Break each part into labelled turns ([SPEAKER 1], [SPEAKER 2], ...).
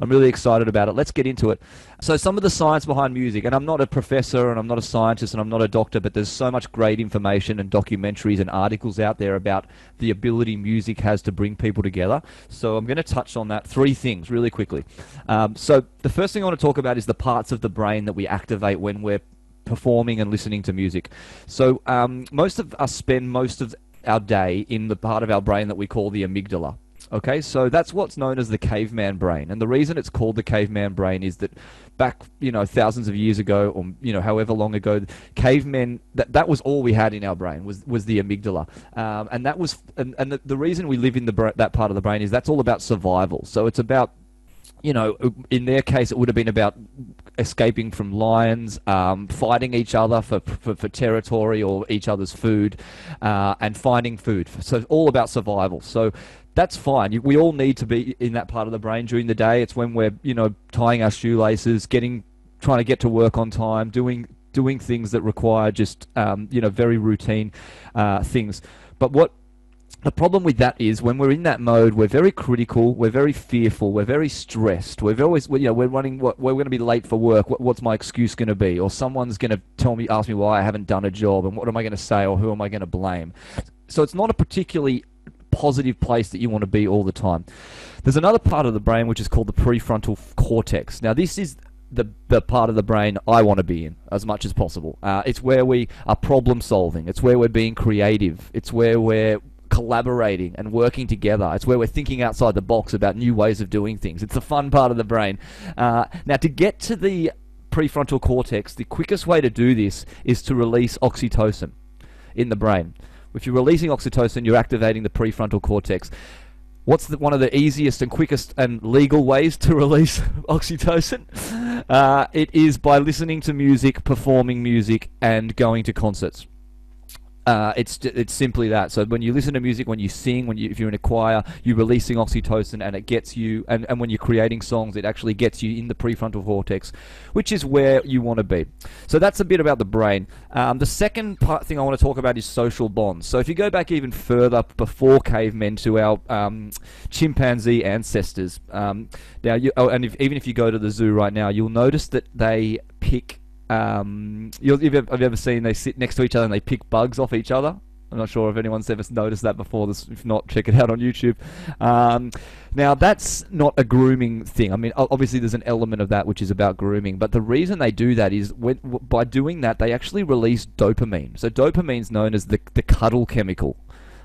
[SPEAKER 1] I'm really excited about it. Let's get into it. So, some of the science behind music, and I'm not a professor and I'm not a scientist and I'm not a doctor, but there's so much great information and documentaries and articles out there about the ability music has to bring people together. So, I'm going to touch on that three things really quickly. Um, so, the first thing I want to talk about is the parts of the brain that we activate when we're performing and listening to music. So, um, most of us spend most of our day in the part of our brain that we call the amygdala. Okay, so that's what's known as the caveman brain. And the reason it's called the caveman brain is that back, you know, thousands of years ago, or you know, however long ago, cavemen that that was all we had in our brain was was the amygdala, um, and that was and, and the, the reason we live in the that part of the brain is that's all about survival. So it's about you know, in their case, it would have been about escaping from lions, um, fighting each other for, for, for, territory or each other's food, uh, and finding food. So it's all about survival. So that's fine. We all need to be in that part of the brain during the day. It's when we're, you know, tying our shoelaces, getting, trying to get to work on time, doing doing things that require just, um, you know, very routine uh, things. But what the problem with that is when we're in that mode, we're very critical, we're very fearful, we're very stressed. We're always, you know, we're running. What, we're going to be late for work. What, what's my excuse going to be? Or someone's going to tell me, ask me why I haven't done a job, and what am I going to say, or who am I going to blame? So it's not a particularly positive place that you want to be all the time. There's another part of the brain which is called the prefrontal cortex. Now, this is the the part of the brain I want to be in as much as possible. Uh, it's where we are problem solving. It's where we're being creative. It's where we're collaborating and working together. It's where we're thinking outside the box about new ways of doing things. It's the fun part of the brain. Uh, now, to get to the prefrontal cortex, the quickest way to do this is to release oxytocin in the brain. If you're releasing oxytocin, you're activating the prefrontal cortex. What's the, one of the easiest and quickest and legal ways to release oxytocin? Uh, it is by listening to music, performing music, and going to concerts. Uh, it's it's simply that. So when you listen to music, when you sing, when you if you're in a choir, you're releasing oxytocin, and it gets you. And, and when you're creating songs, it actually gets you in the prefrontal cortex, which is where you want to be. So that's a bit about the brain. Um, the second part thing I want to talk about is social bonds. So if you go back even further before cavemen to our um, chimpanzee ancestors, um, now you, oh, and if, even if you go to the zoo right now, you'll notice that they pick um, you'll, have, you ever seen they sit next to each other and they pick bugs off each other? I'm not sure if anyone's ever noticed that before. This, if not, check it out on YouTube. Um, now, that's not a grooming thing. I mean, obviously, there's an element of that which is about grooming, but the reason they do that is when, by doing that, they actually release dopamine. So, dopamine is known as the, the cuddle chemical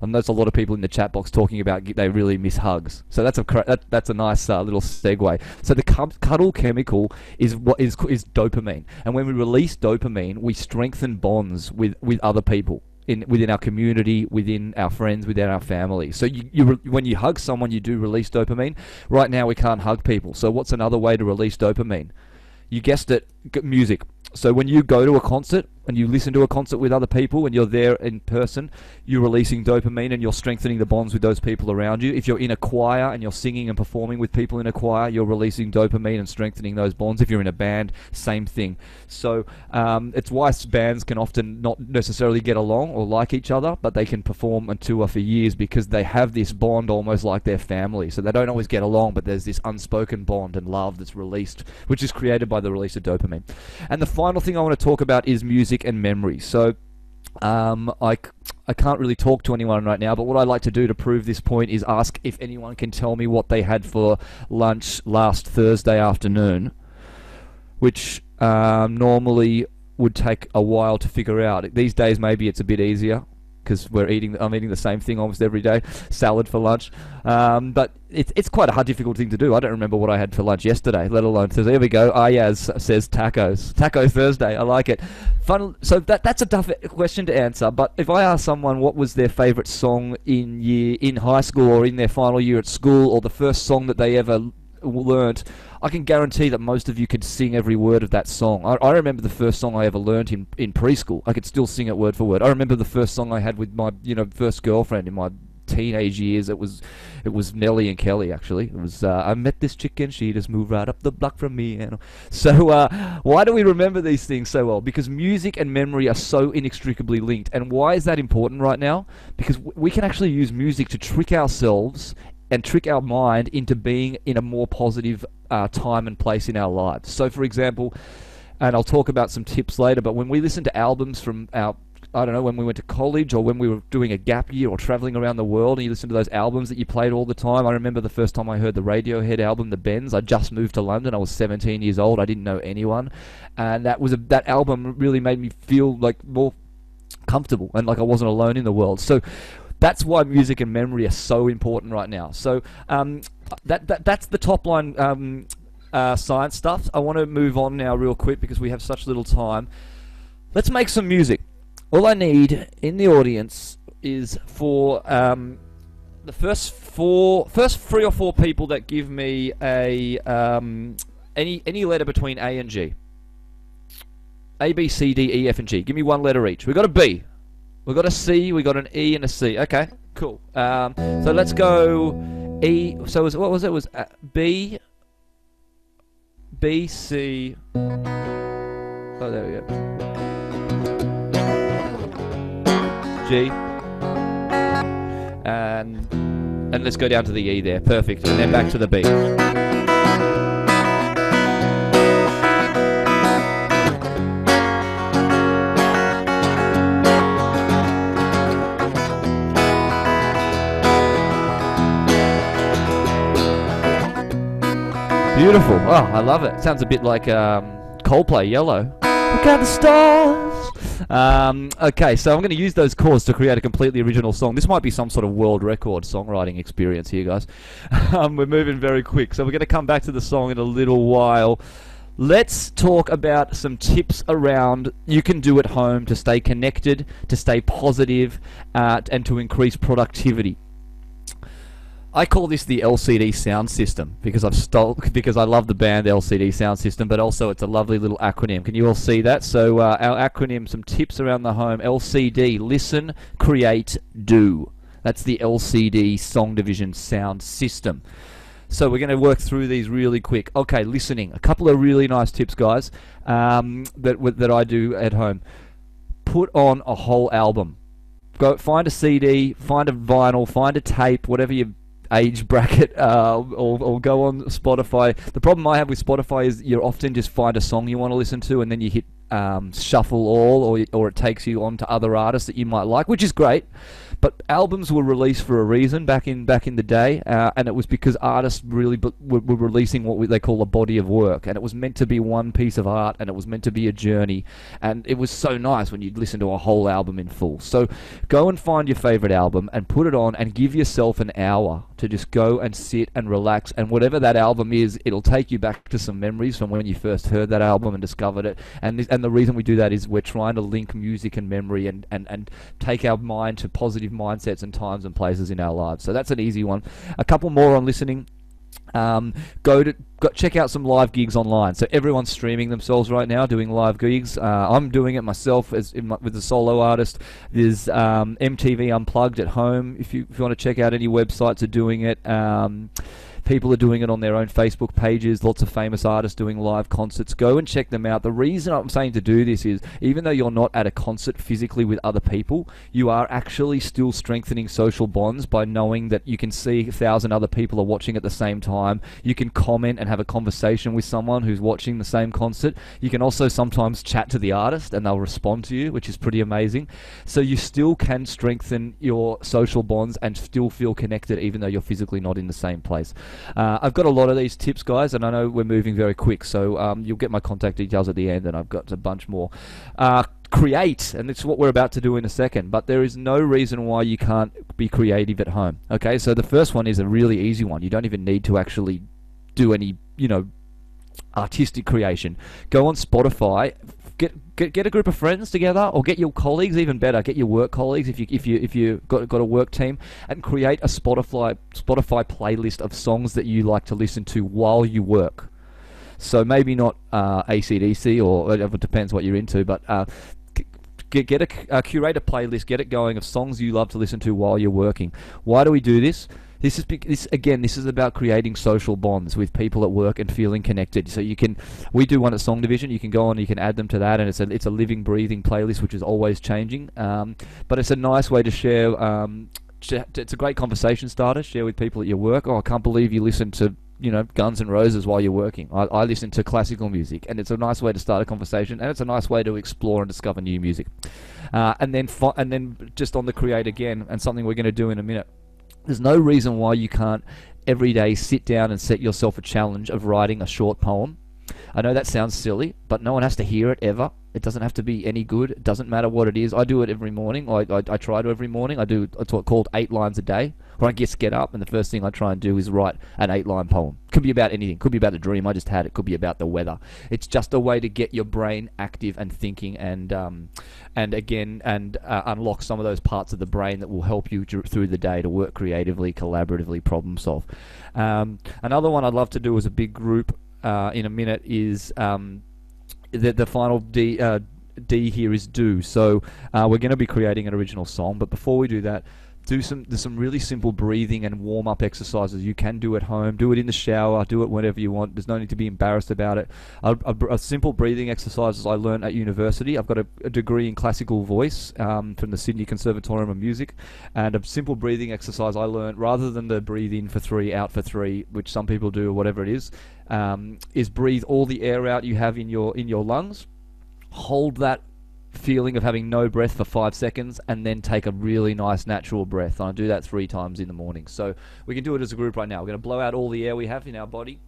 [SPEAKER 1] and there's a lot of people in the chat box talking about they really miss hugs. So that's a that, that's a nice uh, little segue. So the cuddle chemical is what is is dopamine, and when we release dopamine, we strengthen bonds with with other people. In, within our community, within our friends, within our family. So you, you when you hug someone, you do release dopamine. Right now, we can't hug people. So what's another way to release dopamine? You guessed it, music. So when you go to a concert, and you listen to a concert with other people and you're there in person, you're releasing dopamine and you're strengthening the bonds with those people around you. If you're in a choir and you're singing and performing with people in a choir, you're releasing dopamine and strengthening those bonds. If you're in a band, same thing. So um, it's why bands can often not necessarily get along or like each other, but they can perform and tour for years because they have this bond almost like their family. So they don't always get along, but there's this unspoken bond and love that's released, which is created by the release of dopamine. And the final thing I want to talk about is music music and memory. So um, I, I can't really talk to anyone right now, but what I like to do to prove this point is ask if anyone can tell me what they had for lunch last Thursday afternoon, which um, normally would take a while to figure out. These days, maybe it's a bit easier because we're eating. I'm eating the same thing almost every day, salad for lunch. Um, but it's it's quite a hard, difficult thing to do. I don't remember what I had for lunch yesterday, let alone so There we go. Ayaz says tacos. Taco Thursday. I like it. Fun. So that that's a tough question to answer. But if I ask someone what was their favourite song in year in high school or in their final year at school, or the first song that they ever learnt, I can guarantee that most of you could sing every word of that song. I, I, remember the first song I ever learnt in, in preschool. I could still sing it word for word. I remember the first song I had with my you know first girlfriend in my teenage years. It was it was Nelly and Kelly actually. It was uh, I met this chick and she just moved right up the block from me. And so uh, why do we remember these things so well? Because music and memory are so inextricably linked. And why is that important right now? Because we can actually use music to trick ourselves and trick our mind into being in a more positive uh, time and place in our lives. So, for example, and I'll talk about some tips later, but when we listen to albums from our I don't know, when we went to college or when we were doing a gap year or traveling around the world and you listen to those albums that you played all the time. I remember the first time I heard the Radiohead album, The Bends. I just moved to London. I was 17 years old. I didn't know anyone. And that was a, that album really made me feel like more comfortable and like I wasn't alone in the world. So that's why music and memory are so important right now. So um, that, that that's the top line um, uh, science stuff. I want to move on now real quick because we have such little time. Let's make some music all I need in the audience is for um, the first four, first three or four people that give me a um, any any letter between A and G. A, B, C, D, E, F, and G. Give me one letter each. We got a B. We got a C. we've got an E and a C. Okay, cool. Um, so let's go E. So was, what was it? it was uh, B, B, C. Oh, there we go. G. And and let's go down to the E there. Perfect. And then back to the B. Beautiful. Oh, I love it. Sounds a bit like um, Coldplay, Yellow. Look at the stars. Um, okay, so I'm going to use those chords to create a completely original song. This might be some sort of world record songwriting experience here, guys. um, we're moving very quick, so we're going to come back to the song in a little while. Let's talk about some tips around you can do at home to stay connected, to stay positive, uh, and to increase productivity. I call this the LCD sound system because I've stole because I love the band LCD sound system, but also it's a lovely little acronym. Can you all see that? So uh, our acronym, some tips around the home: LCD, listen, create, do. That's the LCD Song Division sound system. So we're going to work through these really quick. Okay, listening. A couple of really nice tips, guys, um, that that I do at home. Put on a whole album. Go find a CD, find a vinyl, find a tape, whatever you age bracket uh, or, or go on Spotify. The problem I have with Spotify is you often just find a song you want to listen to and then you hit um, shuffle all or, or it takes you on to other artists that you might like, which is great. But albums were released for a reason back in back in the day, uh, and it was because artists really were, were, releasing what we, they call a body of work, and it was meant to be one piece of art, and it was meant to be a journey, and it was so nice when you'd listen to a whole album in full. So go and find your favorite album and put it on, and give yourself an hour to just go and sit and relax, and whatever that album is, it'll take you back to some memories from when you first heard that album and discovered it. And this, and the reason we do that is we're trying to link music and memory and, and, and take our mind to positive mindsets and times and places in our lives. So that's an easy one. A couple more on listening. Um, go to go, check out some live gigs online. So everyone's streaming themselves right now, doing live gigs. Uh, I'm doing it myself as my, with a solo artist. There's um, MTV Unplugged at home. If you, if you want to check out any websites are doing it. Um, People are doing it on their own Facebook pages. Lots of famous artists doing live concerts. Go and check them out. The reason I'm saying to do this is even though you're not at a concert physically with other people, you are actually still strengthening social bonds by knowing that you can see a thousand other people are watching at the same time. You can comment and have a conversation with someone who's watching the same concert. You can also sometimes chat to the artist and they'll respond to you, which is pretty amazing. So you still can strengthen your social bonds and still feel connected even though you're physically not in the same place. Uh, I've got a lot of these tips, guys, and I know we're moving very quick, so um, you'll get my contact details at the end, and I've got a bunch more. Uh, create, and it's what we're about to do in a second, but there is no reason why you can't be creative at home. Okay, so the first one is a really easy one. You don't even need to actually do any, you know, artistic creation. Go on Spotify, get get get a group of friends together, or get your colleagues. Even better, get your work colleagues if you if you if you got got a work team, and create a Spotify Spotify playlist of songs that you like to listen to while you work. So maybe not uh, ACDC or it depends what you're into, but uh, get, get a uh, curate a playlist, get it going of songs you love to listen to while you're working. Why do we do this? This is this again. This is about creating social bonds with people at work and feeling connected. So you can, we do one at Song Division. You can go on, you can add them to that, and it's a it's a living, breathing playlist which is always changing. Um, but it's a nice way to share. Um, it's a great conversation starter. Share with people at your work. Oh, I can't believe you listened to you know Guns and Roses while you're working. I, I listen to classical music, and it's a nice way to start a conversation, and it's a nice way to explore and discover new music. Uh, and then and then just on the create again, and something we're going to do in a minute. There's no reason why you can't every day sit down and set yourself a challenge of writing a short poem. I know that sounds silly, but no one has to hear it ever. It doesn't have to be any good. It doesn't matter what it is. I do it every morning. I, I, I try to every morning. I do it's what called eight lines a day. Where I just get up and the first thing I try and do is write an eight-line poem. Could be about anything. Could be about the dream I just had. It could be about the weather. It's just a way to get your brain active and thinking, and um, and again, and uh, unlock some of those parts of the brain that will help you through the day to work creatively, collaboratively, problem solve. Um, another one I'd love to do is a big group uh, in a minute is um, the the final D. Uh, D here is do. So uh, we're going to be creating an original song, but before we do that, do some there's some really simple breathing and warm up exercises you can do at home. Do it in the shower. Do it whenever you want. There's no need to be embarrassed about it. A, a, a simple breathing exercises I learned at university. I've got a, a degree in classical voice um, from the Sydney Conservatorium of Music, and a simple breathing exercise I learned rather than the breathe in for three, out for three, which some people do or whatever it is, um, is breathe all the air out you have in your in your lungs. Hold that feeling of having no breath for five seconds and then take a really nice natural breath. And I do that three times in the morning. So we can do it as a group right now. We're going to blow out all the air we have in our body.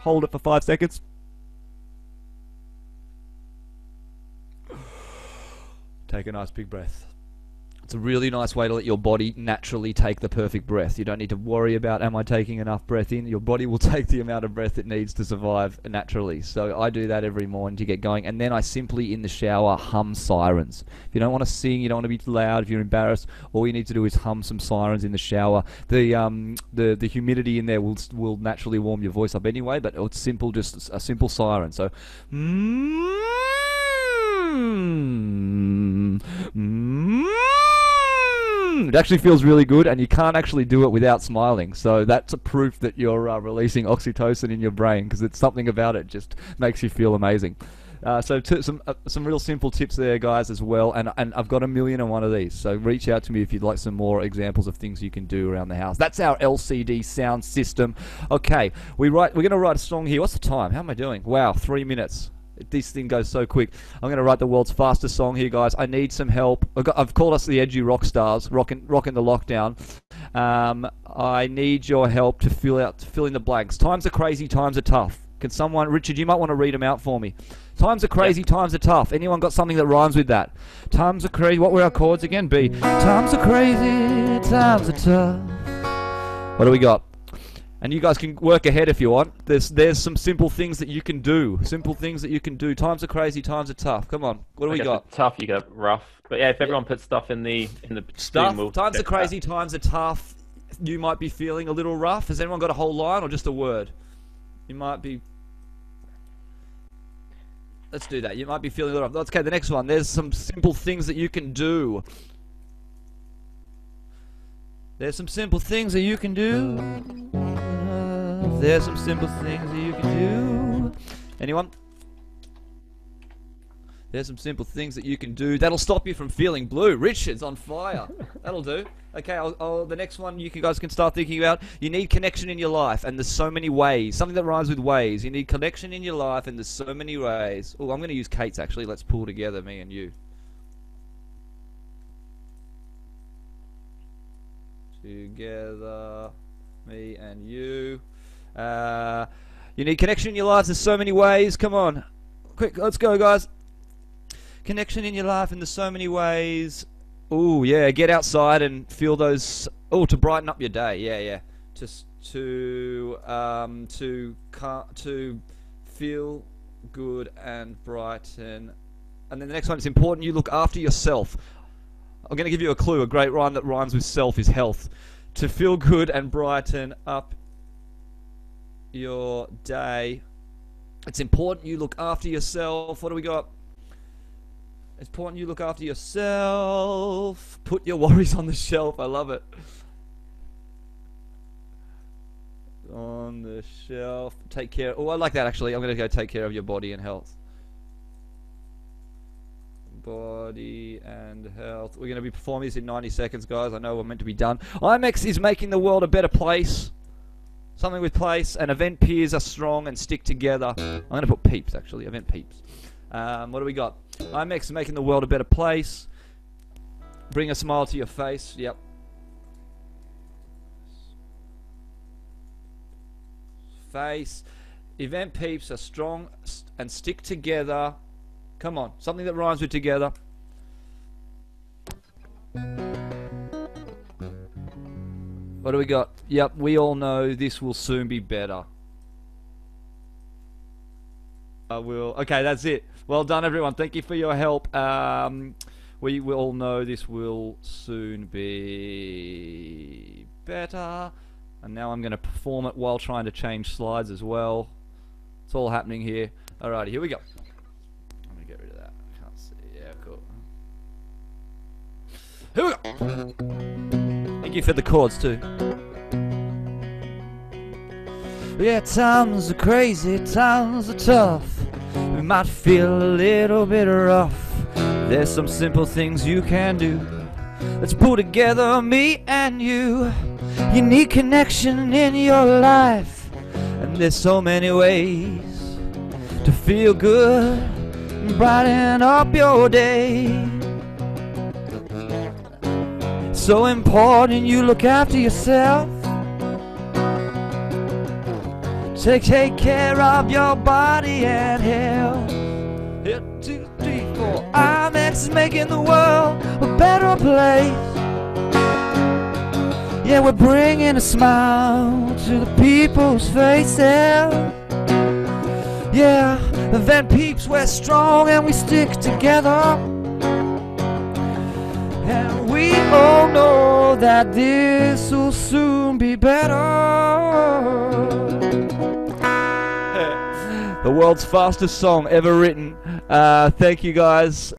[SPEAKER 1] Hold it for five seconds. Take a nice big breath. It's a really nice way to let your body naturally take the perfect breath. You don't need to worry about, am I taking enough breath in? Your body will take the amount of breath it needs to survive naturally. So I do that every morning to get going. And then I simply, in the shower, hum sirens. If you don't want to sing, you don't want to be loud, if you're embarrassed, all you need to do is hum some sirens in the shower. The, um, the, the humidity in there will, will naturally warm your voice up anyway, but it's simple, just a simple siren. So, mm, mm, it actually feels really good, and you can't actually do it without smiling. So that's a proof that you're uh, releasing oxytocin in your brain because it's something about it just makes you feel amazing. Uh, so some uh, some real simple tips there, guys, as well. And and I've got a million and one of these. So reach out to me if you'd like some more examples of things you can do around the house. That's our LCD sound system. Okay, we write. We're going to write a song here. What's the time? How am I doing? Wow, three minutes this thing goes so quick. I'm going to write the world's fastest song here, guys. I need some help. I've, got, I've called us the edgy rock stars, rocking, rocking the lockdown. Um, I need your help to fill out, to fill in the blanks. Times are crazy, times are tough. Can someone, Richard, you might want to read them out for me. Times are crazy, times are tough. Anyone got something that rhymes with that? Times are crazy. What were our chords again? B. Times are crazy, times are tough. What do we got? And you guys can work ahead if you want. There's there's some simple things that you can do. Simple things that you can do. Times are crazy. Times are tough. Come on. What do I we got?
[SPEAKER 2] Tough. You got rough. But yeah, if everyone puts stuff in the in the
[SPEAKER 1] stuff. We'll times are crazy. That. Times are tough. You might be feeling a little rough. Has anyone got a whole line or just a word? You might be. Let's do that. You might be feeling a little rough. Okay, the next one. There's some simple things that you can do. There's some simple things that you can do. There's some simple things that you can do. Anyone? There's some simple things that you can do that'll stop you from feeling blue. Richard's on fire. That'll do. Okay, I'll, I'll, the next one you guys can start thinking about. You need connection in your life, and there's so many ways. Something that rhymes with ways. You need connection in your life, and there's so many ways. Oh, I'm going to use Kate's actually. Let's pull together, me and you. Together, me and you. Uh, you need connection in your lives in so many ways. Come on. Quick, let's go, guys. Connection in your life in the so many ways. Oh, yeah, get outside and feel those. Oh, to brighten up your day. Yeah, yeah. Just to um, to to feel good and brighten. And then the next one is important. You look after yourself. I'm going to give you a clue. A great rhyme that rhymes with self is health. To feel good and brighten up your day. It's important you look after yourself. What do we got? It's important you look after yourself. Put your worries on the shelf. I love it. On the shelf. Take care. Oh, I like that actually. I'm going to go take care of your body and health. body and health. We're going to be performing this in 90 seconds, guys. I know we're meant to be done. IMEX is making the world a better place. Something with place, and event peers are strong and stick together. I'm going to put peeps, actually. Event peeps. Um, what do we got? IMEX making the world a better place. Bring a smile to your face. Yep. Face. Event peeps are strong and stick together. Come on, something that rhymes with together. What do we got? Yep, we all know this will soon be better. I will. Okay, that's it. Well done, everyone. Thank you for your help. Um, we all know this will soon be better. And now I'm going to perform it while trying to change slides as well. It's all happening here. Alrighty, here we go. Going to get rid of that. I can't see. Yeah, cool. Here we go. Thank you for the chords too. Yeah, times are crazy, times are tough. We might feel a little bit rough. There's some simple things you can do. Let's pull together me and you. You need connection in your life. And there's so many ways to feel good and brighten up your day. So important you look after yourself. Take, care of your body and health. Hit two, three, four. IMEX is making the world a better place. Yeah, we're bringing a smile to the people's faces. Yeah, event peeps, we're strong and we stick together. And all know that this will soon be better. the world's fastest song ever written. Uh, thank you guys.